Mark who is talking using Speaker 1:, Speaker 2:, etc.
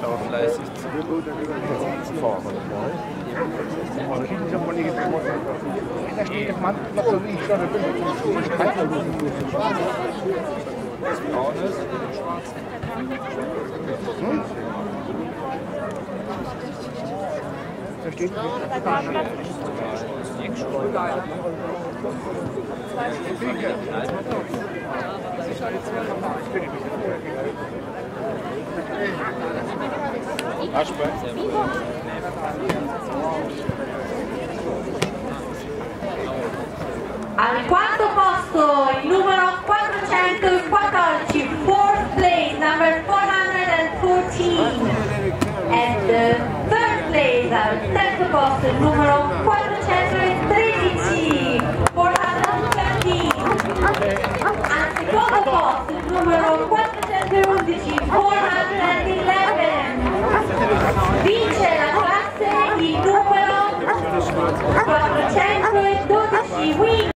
Speaker 1: Schau fleißig zu.
Speaker 2: Da steht der Mann, so wie ich schon.
Speaker 1: Das braune ist und das schwarze.
Speaker 2: Da steht
Speaker 3: Al quarto posto il terzo posto, il numero 413, 413. Al secondo posto, il numero 411, 411. Vince la classe il numero 412,